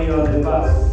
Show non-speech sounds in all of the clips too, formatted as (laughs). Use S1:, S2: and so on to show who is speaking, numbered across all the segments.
S1: año de paz.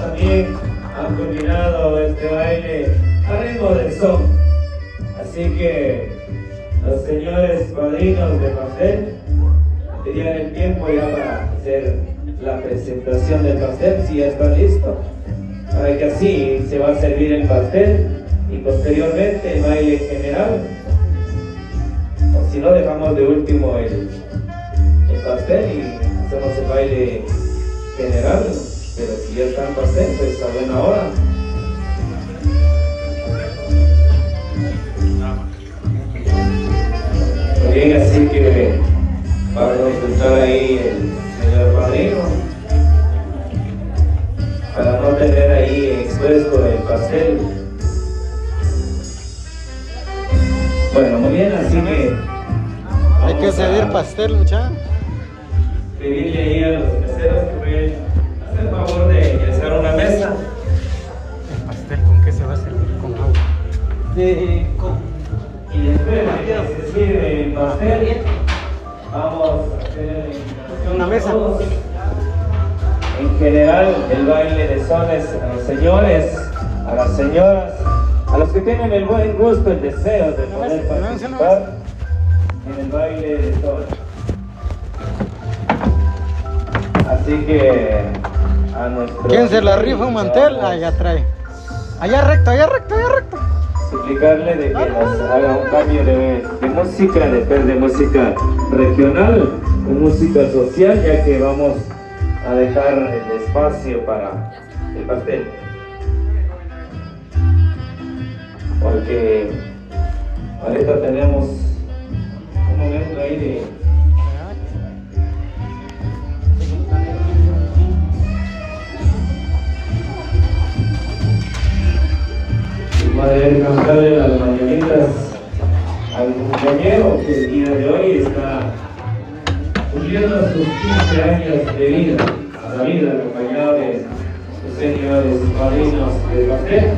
S2: También han culminado este baile a ritmo del son. Así que los señores padrinos de pastel tenían el tiempo ya para hacer la presentación del pastel, si ya está listo, para que así se va a servir el pastel y posteriormente el baile general. O si no, dejamos de último el, el pastel y hacemos el baile general, pero si ya está pastel, pues a buena hora. Muy bien, así que vamos a estar ahí el señor padrino para no tener ahí expuesto el pastel. Bueno, muy bien, así que
S1: Hay que ceder pastel, muchacha.
S2: pedirle ahí a los meseros que pueden el favor de ingresar a una mesa.
S1: ¿El pastel con qué se va a servir? Con agua.
S2: Y después de que se sirve el pastel, vamos a hacer
S1: Una mesa.
S2: todos. En general, el baile de sones a los señores, a las señoras, a los que tienen el buen gusto, el deseo de poder participar en el baile de sones. Así que a nuestro
S1: ¿Quién se la rifa un mantel? Allá trae. Allá recto, allá recto, allá recto.
S2: suplicarle de que nos haga un cambio de, de música, después de música regional, con música social, ya que vamos a dejar el espacio para el pastel. Porque ahorita tenemos un momento ahí de poder cantarle las mañanitas al compañero que el día de hoy está cumpliendo sus 15 años de vida, a la vida acompañado de sus señores padrinos de pastel.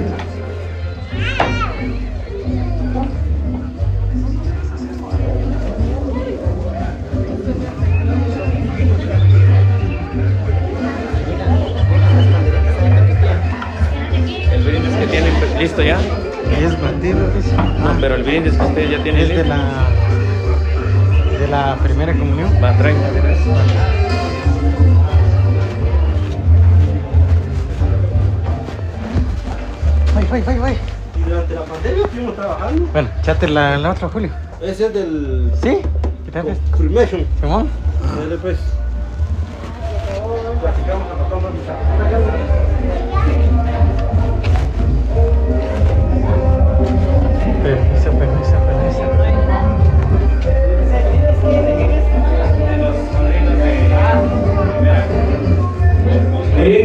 S3: Listo ya.
S1: Es bandido, dice.
S3: No, pero el brindis que usted ya tiene
S1: Es de la. de la primera comunión.
S3: Va, trae.
S1: Vai, vai, vai, vai.
S4: Y durante la pandemia estuvimos trabajando.
S1: Bueno, echate la, la otra, Julio.
S4: Ese es del
S1: ¿Sí? Quítate.
S4: Confirmation.
S1: Simón.
S4: Dale pues.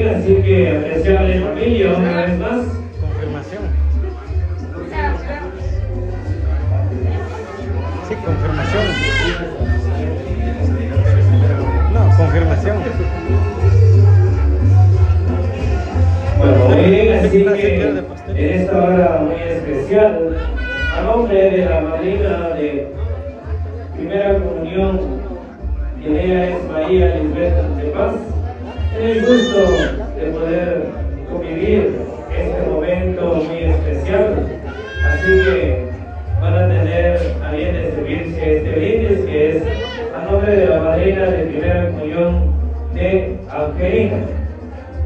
S2: Bien, así que apreciable familia una vez más.
S1: Confirmación. Sí, confirmación. No, confirmación.
S2: Bueno, muy bien, así que en esta hora muy especial, a nombre de la madrina de Primera Comunión, quien ella es María Lisbeth de Paz, el gusto de poder convivir este momento muy especial. Así que van a tener a bien de servirse este brindis que es a nombre de la madrina de Primera Comunión de Angelina.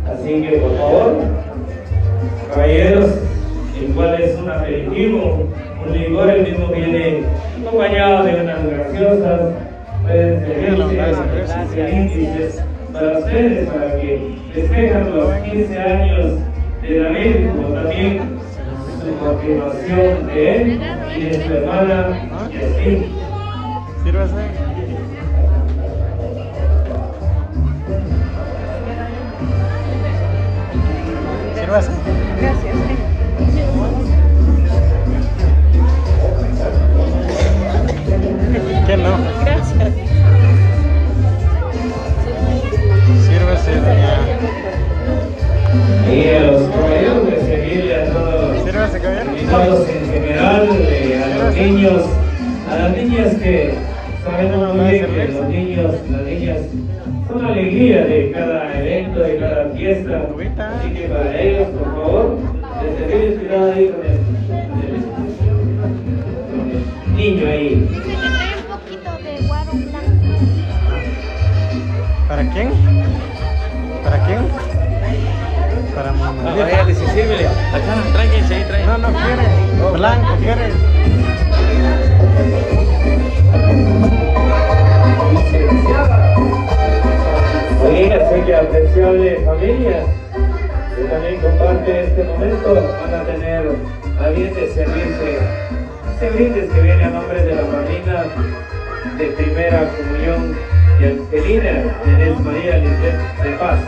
S2: Así que por favor, caballeros, el cual es un aperitivo, un licor, el mismo viene acompañado de unas graciosas, pueden servirse para ustedes, para que festejan los 15 años de David, como también su continuación de él y de su hermana Yasmin.
S1: Sírvase. Sírvase. ¿Qué no?
S5: Gracias.
S2: Invitados en general, eh, a los niños A las niñas que sabemos muy bien que los niños, las niñas son la alegría de cada evento, de cada fiesta. Así que para ellos, por favor, les servir cuidado ahí con el, con el niño ahí.
S5: Dice que trae un poquito de guaro blanco.
S1: ¿Para quién? ¿Para quién? Para
S3: Ah,
S1: Manuelita.
S3: vaya, dice, sírvele. Acá, tráiganse ahí.
S1: No, no quiere. Blanco quiere.
S2: Oiga, sé que apreciable familia que también comparte este momento van a tener a bien de servirse este brindis que viene a nombre de la madrina de primera comunión y Angelina Inés María Lisbeth de Paz.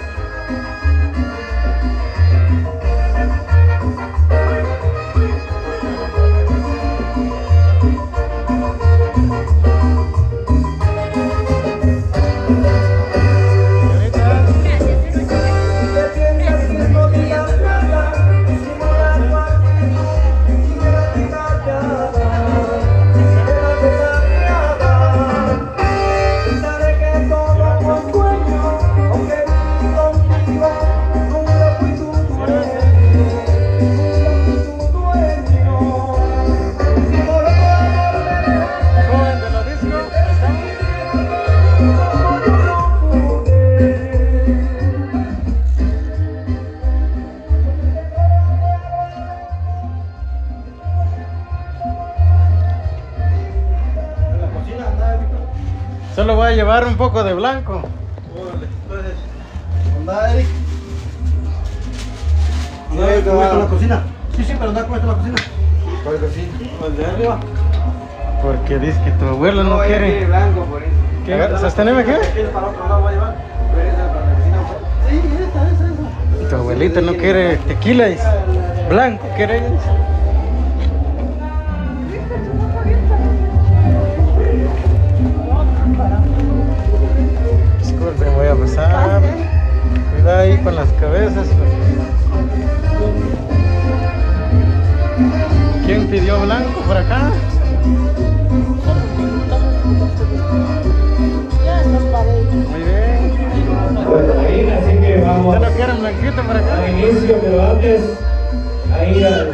S1: Llevar un poco de blanco.
S4: Órale, entonces. Anda, Eric. Anda, Eric, ¿cómo está la cocina? Sí, sí, pero anda, ¿cómo está la cocina? ¿Cuál cocina? Pues de arriba.
S1: Porque dice que tu abuelo no quiere.
S6: blanco por eso.
S1: Ver, ¿Sosteneme qué?
S4: ¿Quieres para otro lado va a llevar?
S6: Pero esa para la cocina.
S4: Sí, esa, esa, esa.
S1: Tu abuelita no quiere tequila, dice. Blanco quiere dice. Pasar. Cuidado ahí con las cabezas. ¿Quién pidió blanco por acá? Muy bien.
S2: Así que vamos
S1: ¿Usted no quiere blanquito por
S2: al
S1: acá?
S2: inicio, pero antes ahí al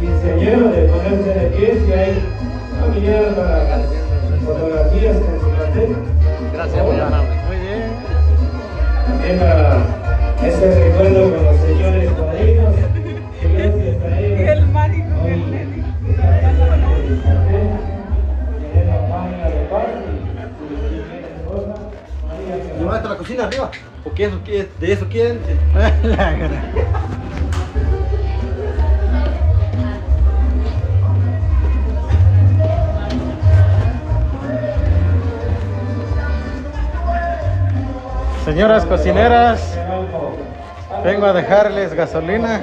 S2: quinceañero de ponerse de pie si hay familiar para fotografías con su cartel.
S3: Gracias, muy amable.
S2: Para ese recuerdo con los señores padrinos. Gracias (laughs) a ellos.
S7: El mágico que
S2: Hoy, el la
S4: cocina arriba. Porque eso, de eso quieren. (laughs)
S1: Señoras cocineras, vengo a dejarles gasolina.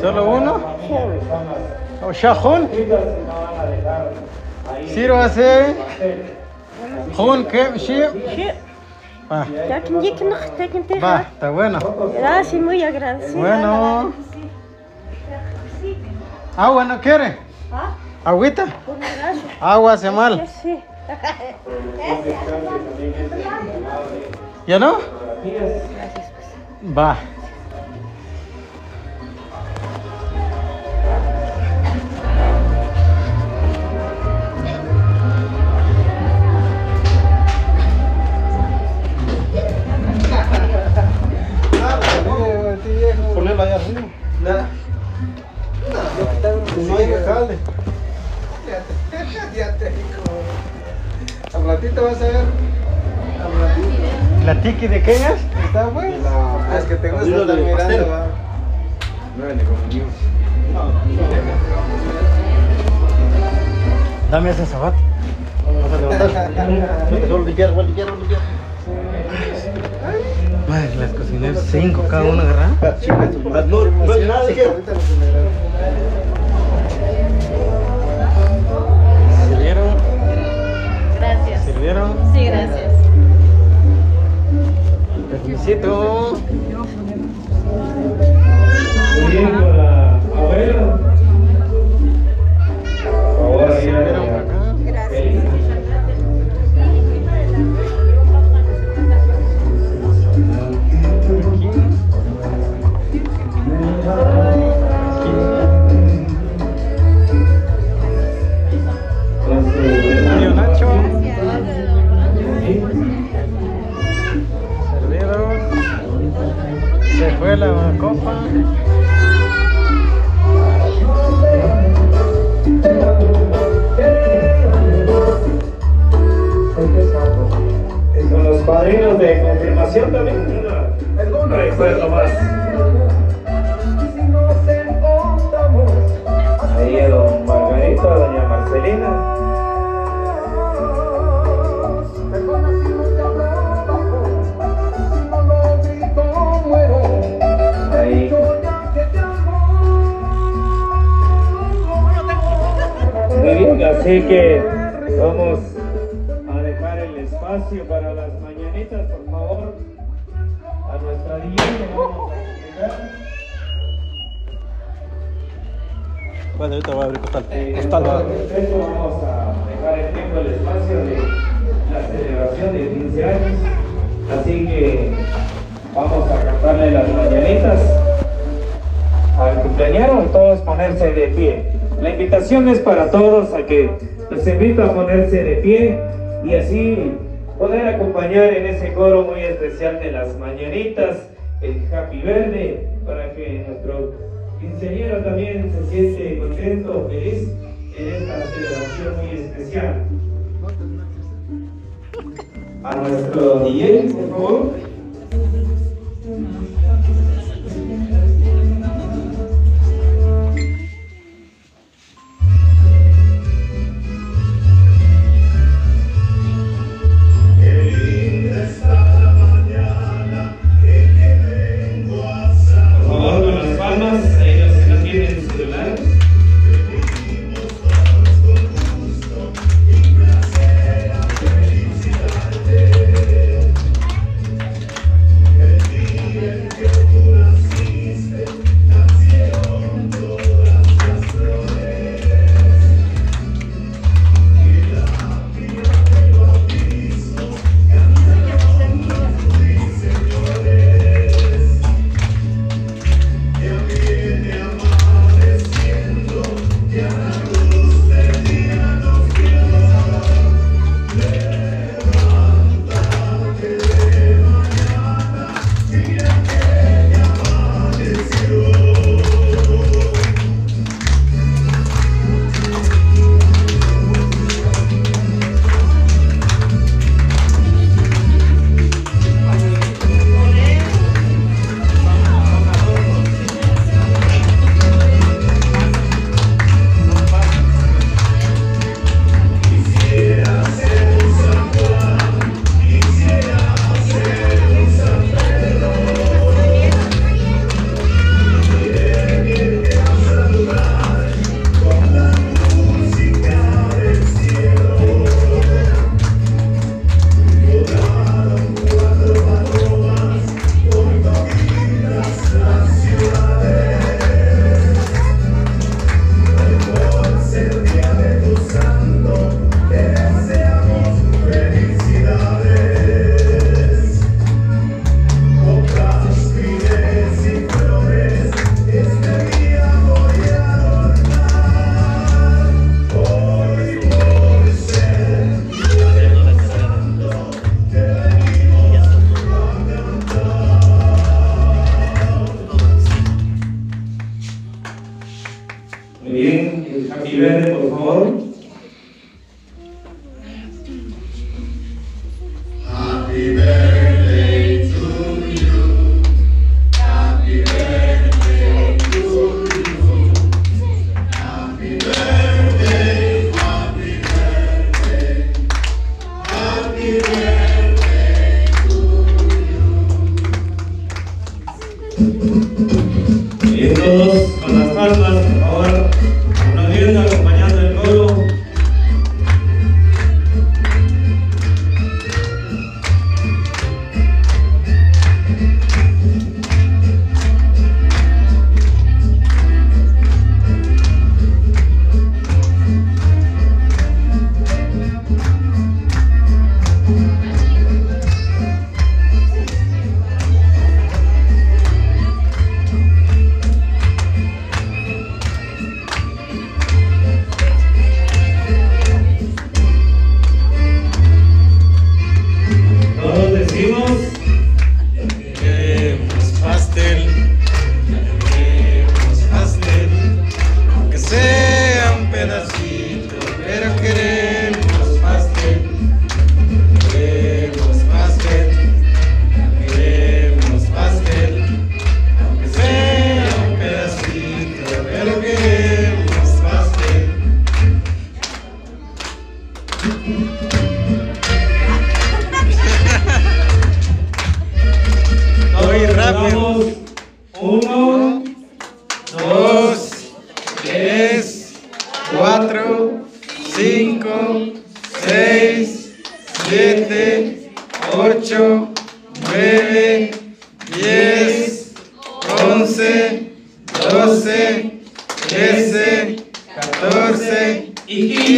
S1: ¿Solo uno? ¿O shahun? Sírvase. Hun, ¿qué? Sí. Va, va, está bueno.
S5: Gracias, muy agradecida.
S1: Bueno. ¿Agua no quiere?
S5: ¿Ah?
S1: ¿Agüita? Agua hace mal. (laughs) ¿Ya no? Va.
S4: Ponerla allá arriba. Nada. No hay.
S6: Ya te digo. Al ratito vas a ver. Al ratito.
S1: ¿La tiki de qué es?
S6: Está bueno. es que te gusta
S4: Dilo
S6: estar
S4: del
S6: mirando. va. No, ni como ni
S1: Dame ese zapato.
S4: Vas a levantar. Solo limpiar, solo limpiar, solo limpiar.
S1: Ay, las cocineras, cinco cada una, ¿verdad?
S4: No, no, nada de que.
S1: ¿Sirvieron?
S5: Gracias.
S1: ¿Sirvieron?
S5: Sí, gracias.
S2: Bien con la abuela. De 15 años. Así que vamos a cantarle las mañanitas al cumpleañero todos ponerse de pie. La invitación es para todos a que los invito a ponerse de pie y así poder acompañar en ese coro muy especial de las mañanitas, el Happy Verde, para que nuestro quinceañero también se siente contento, feliz en esta celebración muy especial. A nuestro DJ, por favor.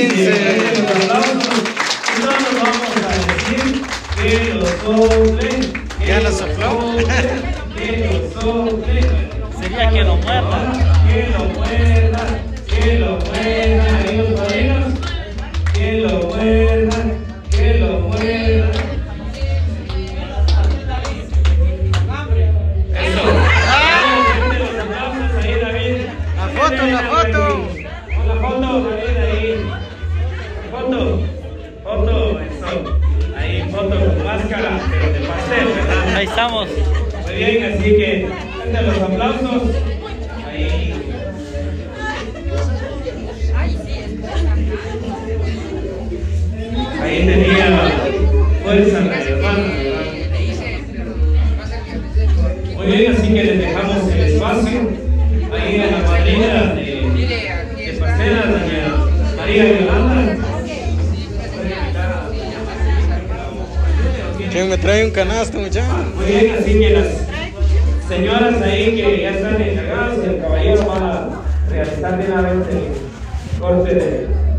S5: Y
S1: y
S5: 15.
S1: quince.
S5: Los aplausos. Nos vamos a decir que los soplen. que
S1: Ya lo
S5: los
S1: sopló.
S5: Que los soplen.
S2: Sería que lo muerda.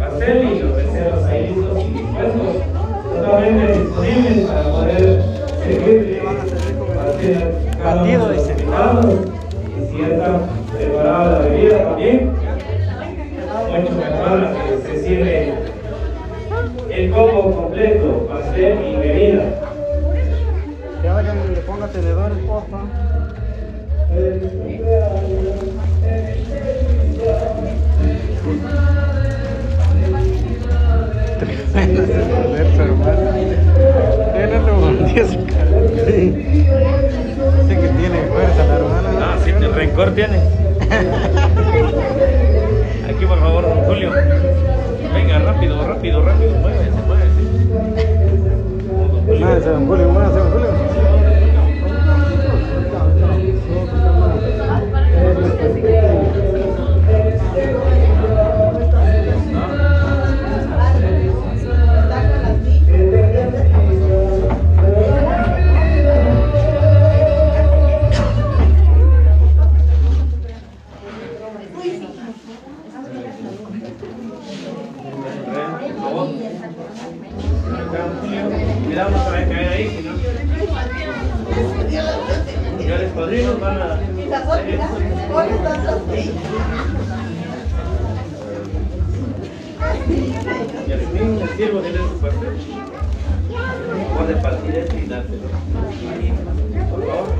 S5: De pastel y los becerros ahí listos y dispuestos, totalmente disponibles para poder seguir
S2: Batido, dice.
S5: Y si está preparada la bebida también, mucho mejor la que se sirve el combo completo, pastel y bebida.
S4: Que alguien le ponga tenedores, porfa.
S1: Sé que tiene fuerza la hermana.
S5: Ah, sí, el rencor tiene. Aquí, por favor, don Julio. Venga, rápido, rápido, rápido. Muévese, muévese. Julio.
S1: Muévese, don Julio, muévese, don Julio.
S5: Por Cuidado, no se vaya a caer ahí, si no. Ya los padrinos van a. Yasmín, el siervo tiene su pastel. Puede partir y dárselo. Ahí, por favor.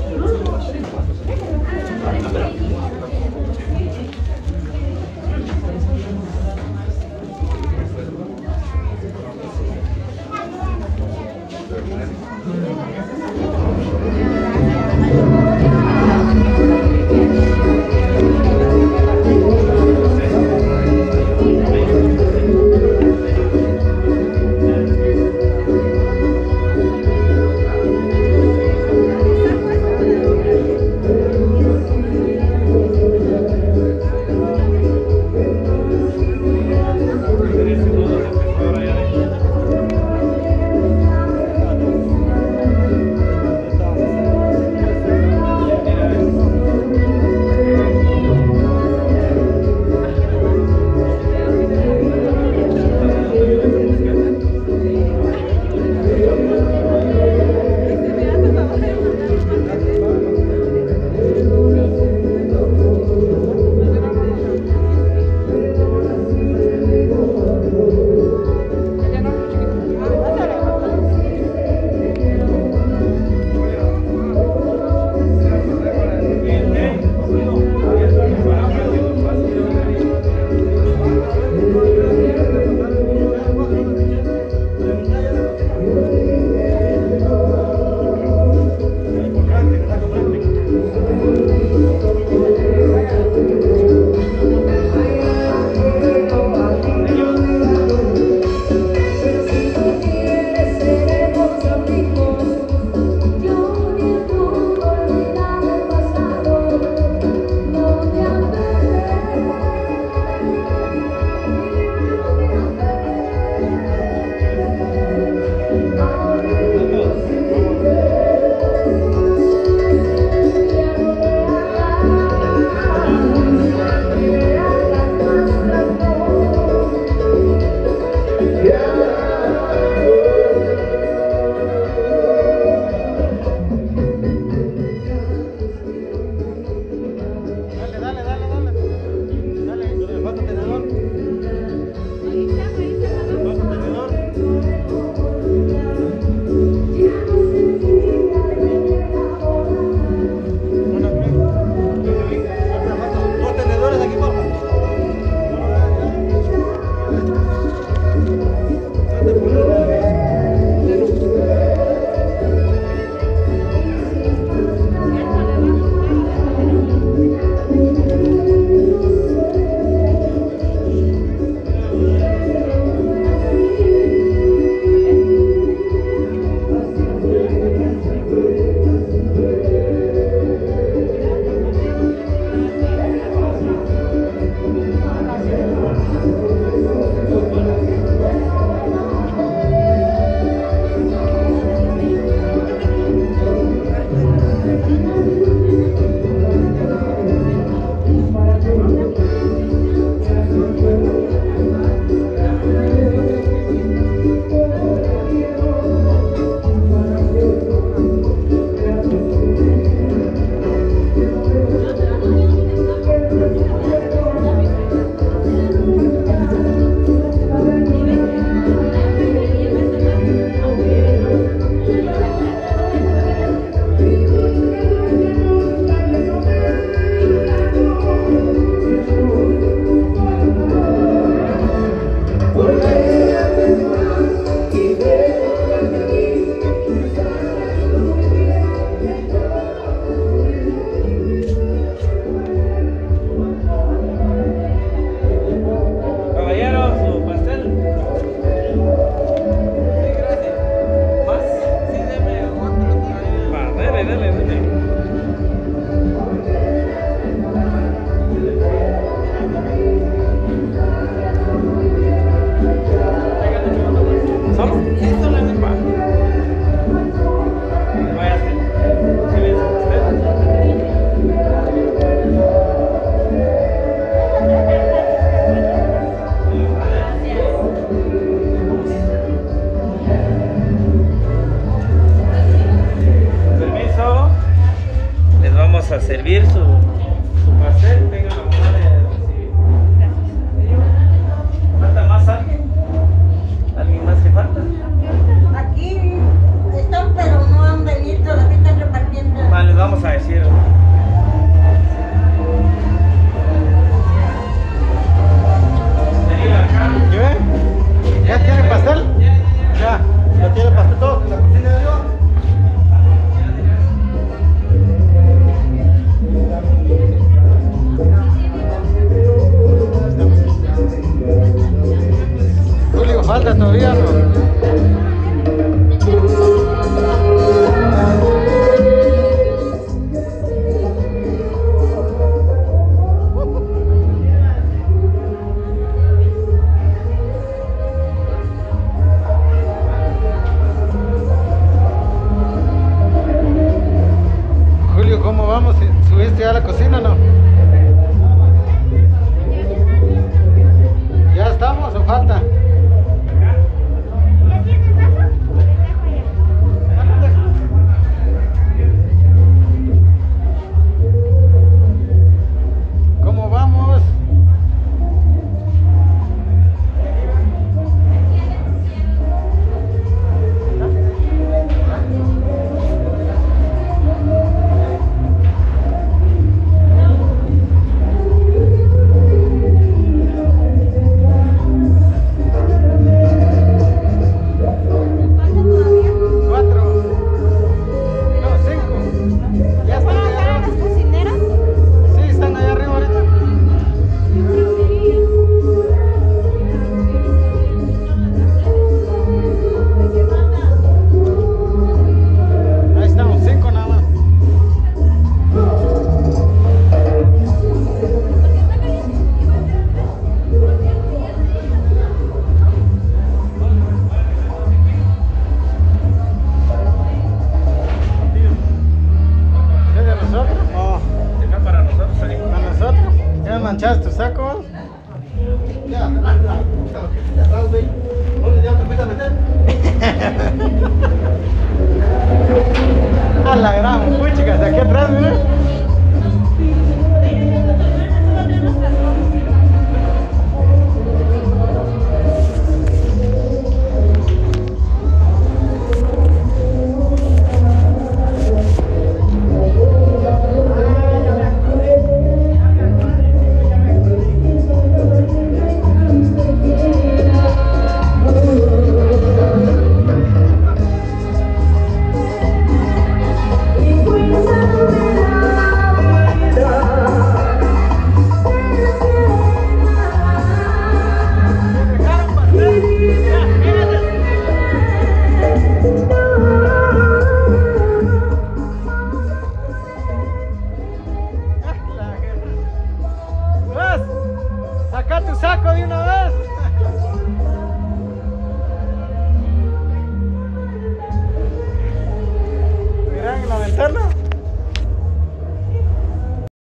S5: manchaste tus
S1: sacos? Ya, atrás, güey. ¿Ya te (laughs) a meter? A la gran.